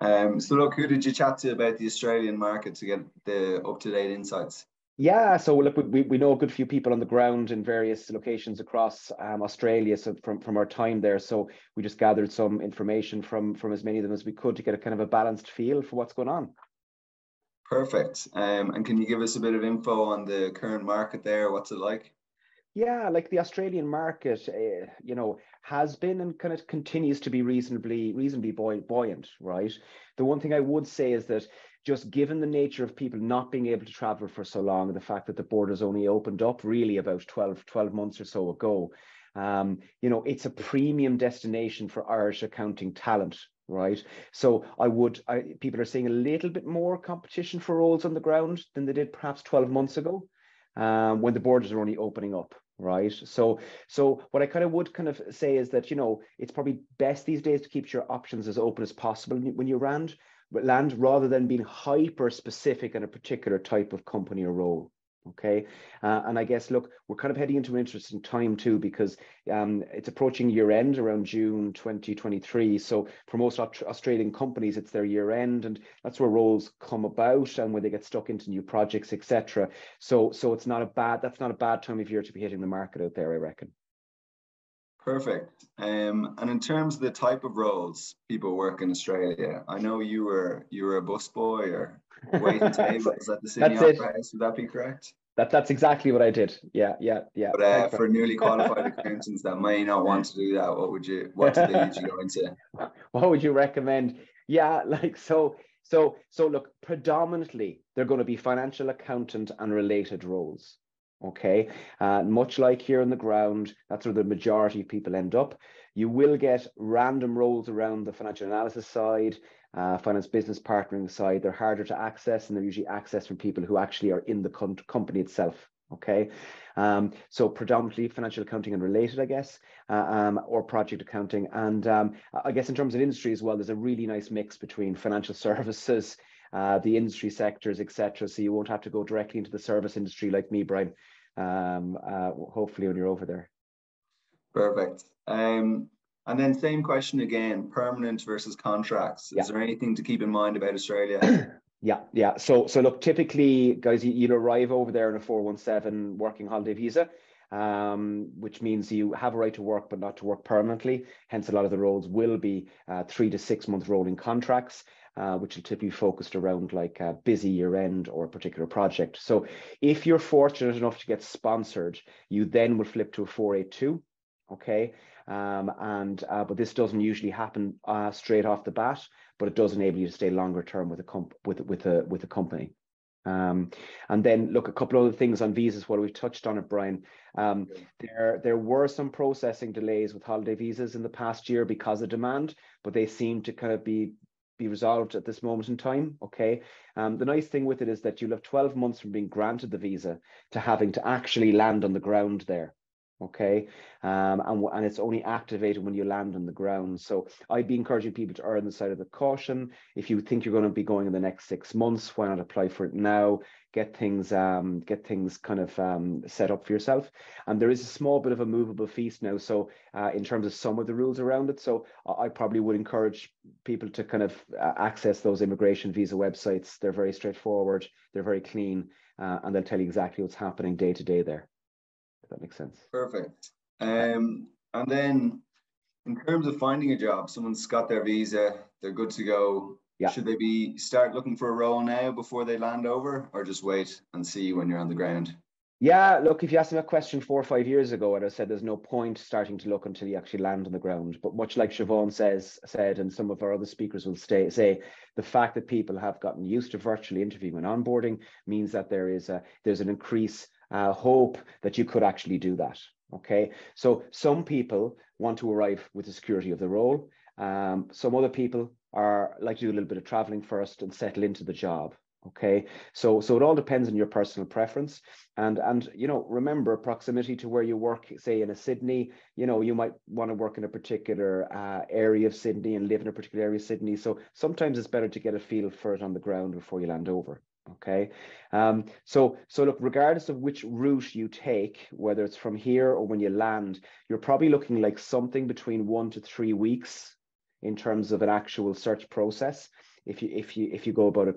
Um, so look, who did you chat to about the Australian market to get the up-to-date insights? Yeah, so look, we, we know a good few people on the ground in various locations across um, Australia. So from, from our time there, so we just gathered some information from from as many of them as we could to get a kind of a balanced feel for what's going on. Perfect. Um, and can you give us a bit of info on the current market there? What's it like? Yeah, like the Australian market, uh, you know, has been and kind of continues to be reasonably reasonably buoy- buoyant, right? The one thing I would say is that just given the nature of people not being able to travel for so long, and the fact that the borders only opened up really about 12, 12 months or so ago, um, you know, it's a premium destination for Irish accounting talent, right? So I would, I, people are seeing a little bit more competition for roles on the ground than they did perhaps 12 months ago um, when the borders are only opening up right so so what i kind of would kind of say is that you know it's probably best these days to keep your options as open as possible when you land land rather than being hyper specific on a particular type of company or role. Okay. Uh, and I guess, look, we're kind of heading into an interesting time too, because um, it's approaching year end around June 2023. So for most Australian companies, it's their year end and that's where roles come about and where they get stuck into new projects, etc. So, so it's not a bad, that's not a bad time of year to be hitting the market out there, I reckon. Perfect. Um, and in terms of the type of roles people work in Australia, I know you were you were a busboy or waiting tables at the Sydney Opera House. Would that be correct? That that's exactly what I did. Yeah, yeah, yeah. But uh, for newly qualified accountants that may not want to do that, what would you what they usually go into? What would you recommend? Yeah, like so so so look, predominantly they're going to be financial accountant and related roles. Okay, uh, much like here on the ground, that's where the majority of people end up. You will get random roles around the financial analysis side, uh, finance business partnering side. They're harder to access, and they're usually accessed from people who actually are in the com- company itself. Okay, um, so predominantly financial accounting and related, I guess, uh, um, or project accounting. And um, I guess in terms of industry as well, there's a really nice mix between financial services, uh, the industry sectors, etc. So you won't have to go directly into the service industry like me, Brian. Um, uh, hopefully, when you're over there. Perfect. Um, and then same question again: permanent versus contracts. Is there anything to keep in mind about Australia? yeah, yeah. So, so look, typically, guys, you, you arrive over there in a four one seven working holiday visa. Um, which means you have a right to work, but not to work permanently. Hence, a lot of the roles will be uh, three to six month rolling contracts uh, which will typically be focused around like a busy year end or a particular project. So if you're fortunate enough to get sponsored, you then will flip to a 482. Okay. Um, and uh, but this doesn't usually happen uh, straight off the bat, but it does enable you to stay longer term with a comp- with with a with a company. Um, and then look a couple of other things on visas. What we've touched on it, Brian. Um, there there were some processing delays with holiday visas in the past year because of demand, but they seem to kind of be be resolved at this moment in time. Okay. Um, the nice thing with it is that you'll have 12 months from being granted the visa to having to actually land on the ground there. Okay. Um, and, and it's only activated when you land on the ground. So I'd be encouraging people to err on the side of the caution. If you think you're going to be going in the next six months, why not apply for it now? get things um, get things kind of um, set up for yourself. And there is a small bit of a movable feast now. So uh, in terms of some of the rules around it, so I probably would encourage people to kind of uh, access those immigration visa websites. They're very straightforward. They're very clean, uh, and they'll tell you exactly what's happening day to day there. That makes sense. Perfect. Um, and then in terms of finding a job, someone's got their visa, they're good to go yeah. Should they be start looking for a role now before they land over, or just wait and see when you're on the ground? Yeah, look, if you asked me a question four or five years ago, I'd have said there's no point starting to look until you actually land on the ground. But much like Siobhan says, said, and some of our other speakers will stay, say, the fact that people have gotten used to virtually interviewing and onboarding means that there is a there's an increase uh, hope that you could actually do that. Okay, so some people want to arrive with the security of the role. Um, some other people are like to do a little bit of traveling first and settle into the job okay so so it all depends on your personal preference and and you know remember proximity to where you work say in a sydney you know you might want to work in a particular uh, area of sydney and live in a particular area of sydney so sometimes it's better to get a feel for it on the ground before you land over okay um so so look regardless of which route you take whether it's from here or when you land you're probably looking like something between one to three weeks in terms of an actual search process if you if you if you go about it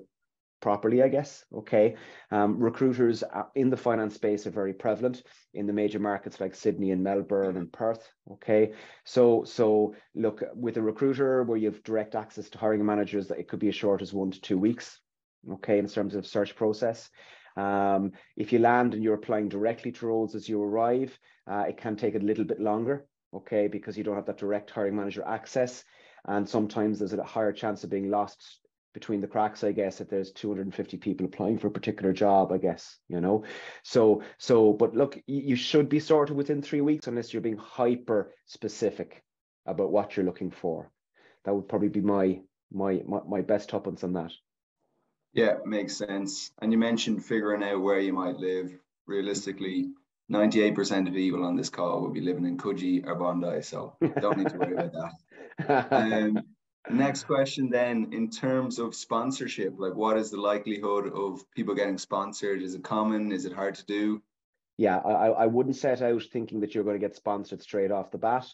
properly, I guess. Okay. Um, recruiters in the finance space are very prevalent in the major markets like Sydney and Melbourne and Perth. Okay. So, so look, with a recruiter where you have direct access to hiring managers, it could be as short as one to two weeks. Okay. In terms of search process. Um, if you land and you're applying directly to roles as you arrive, uh, it can take a little bit longer. Okay. Because you don't have that direct hiring manager access. And sometimes there's a higher chance of being lost between the cracks, I guess, if there's 250 people applying for a particular job, I guess, you know. So, so, but look, you should be sorted within three weeks unless you're being hyper specific about what you're looking for. That would probably be my my my, my best tuppence on that. Yeah, makes sense. And you mentioned figuring out where you might live. Realistically, 98% of people on this call will be living in Coogee or Bondi, so don't need to worry about that. Um, Next question then, in terms of sponsorship, like what is the likelihood of people getting sponsored? Is it common? Is it hard to do? Yeah, I, I wouldn't set out thinking that you're going to get sponsored straight off the bat.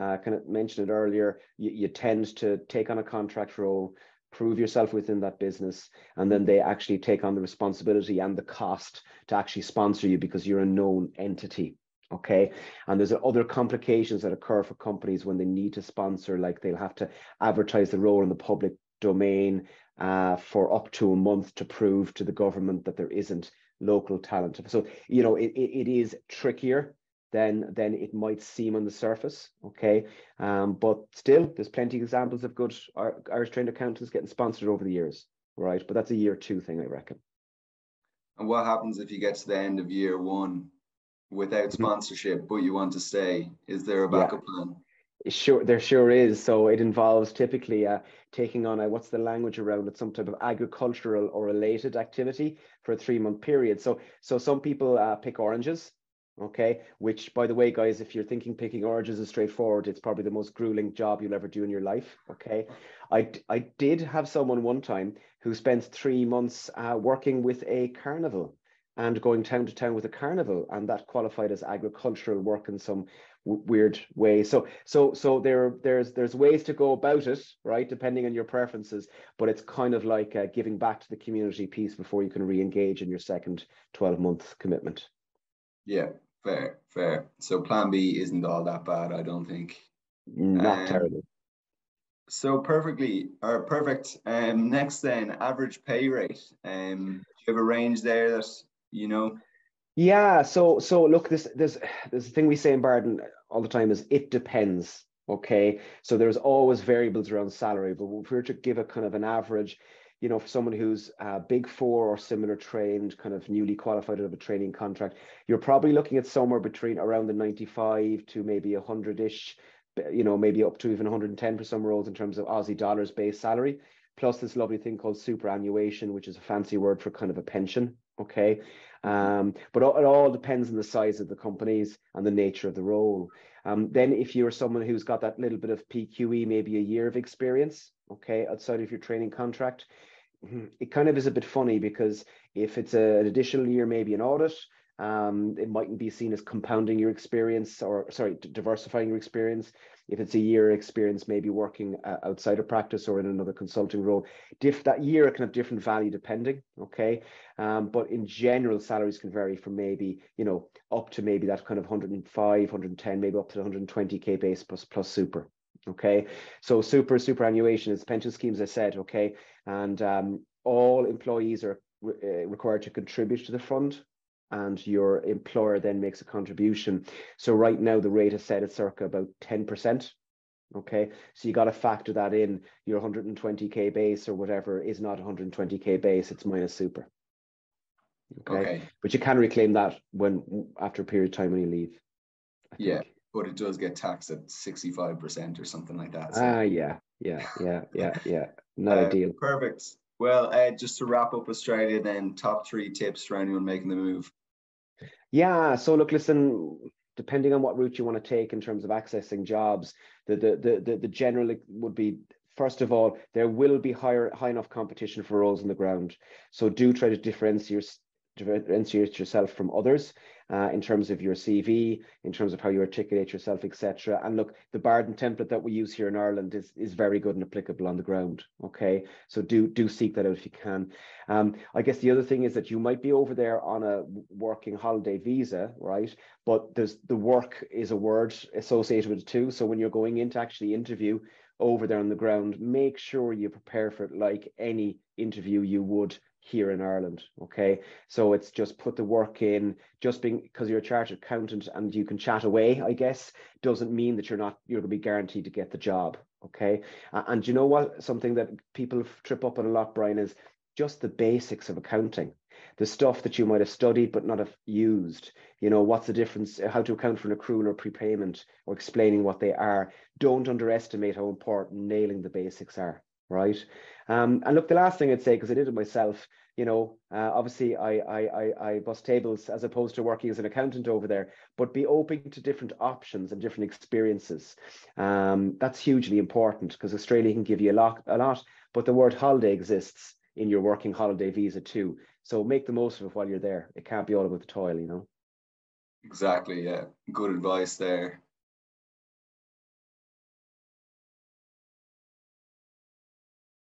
Uh, kind of mentioned it earlier, you, you tend to take on a contract role, prove yourself within that business, and then they actually take on the responsibility and the cost to actually sponsor you because you're a known entity okay? And there's other complications that occur for companies when they need to sponsor like they'll have to advertise the role in the public domain uh, for up to a month to prove to the government that there isn't local talent. So you know it, it is trickier than than it might seem on the surface okay um, but still there's plenty of examples of good irish trained accountants getting sponsored over the years right but that's a year two thing i reckon and what happens if you get to the end of year one without mm-hmm. sponsorship, but you want to stay? Is there a backup yeah. plan? Sure, there sure is. So it involves typically uh, taking on a what's the language around it, some type of agricultural or related activity for a three month period. So so some people uh, pick oranges, okay. Which, by the way, guys, if you're thinking picking oranges is straightforward, it's probably the most grueling job you'll ever do in your life. Okay, I I did have someone one time who spent three months uh, working with a carnival and going town to town with a carnival, and that qualified as agricultural work in some weird way. So, so, so there, there's there's ways to go about it, right, depending on your preferences. But it's kind of like uh, giving back to the community piece before you can re-engage in your second twelve month commitment. Yeah, fair, fair. So Plan B isn't all that bad, I don't think. Not um, terrible. So perfectly, or perfect. Um, next then, average pay rate. Um, do you have a range there that you know? Yeah. So so look, this there's there's a thing we say in Barden all the time is it depends. Okay. So there's always variables around salary, but if we were to give a kind of an average, you know, for someone who's uh, big four or similar trained, kind of newly qualified out of a training contract, you're probably looking at somewhere between around the 95 to maybe 100 ish, you know, maybe up to even 110 for some roles in terms of Aussie dollars base salary, plus this lovely thing called superannuation, which is a fancy word for kind of a pension okay? Um, but it all depends on the size of the companies and the nature of the role. Um, then if you're someone who's got that little bit of pqe maybe a year of experience okay outside of your training contract it kind of is a bit funny because if it's a, an additional year maybe an audit um, it mightn't be seen as compounding your experience or sorry diversifying your experience. If it's a year experience maybe working uh, outside of practice or in another consulting role. Diff that year can have different value depending okay? Um, but in general salaries can vary from maybe you know up to maybe that kind of 105 110 maybe up to 120k base plus plus super okay? So super superannuation is pension schemes i said okay and um, all employees are re- uh, required to contribute to the fund and your employer then makes a contribution. So right now the rate is set at circa about 10%. Okay, so you got to factor that in. Your 120k base or whatever is not 120k base; it's minus super. Okay? okay, but you can reclaim that when after a period of time when you leave. Yeah, but it does get taxed at 65% or something like that. So. Ah, yeah, yeah, yeah, yeah, yeah. Not uh, ideal. Perfect. Well, Ed, just to wrap up Australia, then top three tips for anyone making the move. Yeah. So look, listen. Depending on what route you want to take in terms of accessing jobs, the the the the, the general would be first of all, there will be higher high enough competition for roles on the ground. So do try to differentiate differentiate yourself from others uh, in terms of your CV, in terms of how you articulate yourself, etc. And look, the Barden template that we use here in Ireland is, is very good and applicable on the ground. Okay, so do do seek that out if you can. Um, I guess the other thing is that you might be over there on a working holiday visa, right? But there's the work is a word associated with it too. So when you're going in to actually interview over there on the ground, make sure you prepare for it like any interview you would here in Ireland. Okay, so it's just put the work in. Just being because you're a chartered accountant and you can chat away, I guess, doesn't mean that you're not you're going to be guaranteed to get the job. Okay, and you know what? Something that people trip up on a lot, Brian, is just the basics of accounting. The stuff that you might have studied but not have used. You know, what's the difference? Uh, how to account for an accrual or prepayment, or explaining what they are. Don't underestimate how important nailing the basics are right? Um, and look, the last thing I'd say, because I did it myself, you know, uh, obviously I, I, I, I bust tables as opposed to working as an accountant over there, but be open to different options and different experiences. Um, that's hugely important because Australia can give you a lot, a lot, but the word holiday exists in your working holiday visa too. So make the most of it while you're there. It can't be all about the toil, you know. Exactly. Yeah. Good advice there.